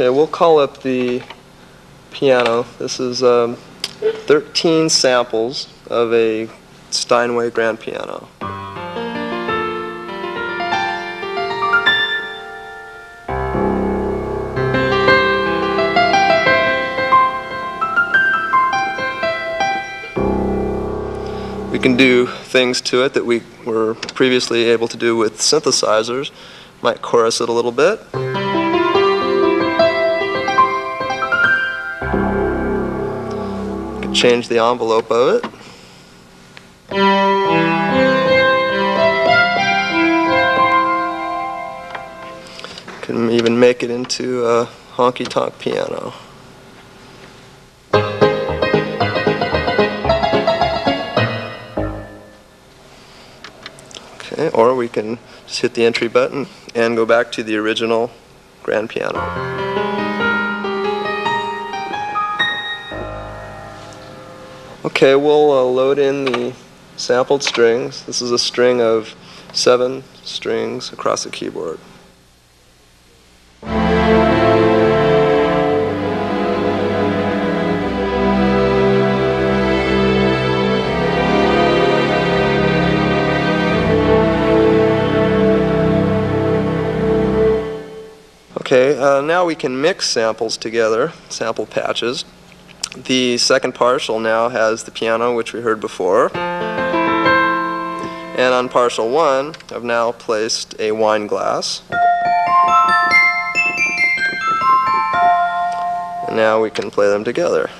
Okay, we'll call up the piano. This is um, 13 samples of a Steinway grand piano. We can do things to it that we were previously able to do with synthesizers. Might chorus it a little bit. Change the envelope of it. Can even make it into a honky-tonk piano. Okay, or we can just hit the entry button and go back to the original grand piano. Okay, we'll uh, load in the sampled strings. This is a string of seven strings across the keyboard. Okay, uh, now we can mix samples together, sample patches. The second partial now has the piano, which we heard before. And on partial one, I've now placed a wine glass. And now we can play them together.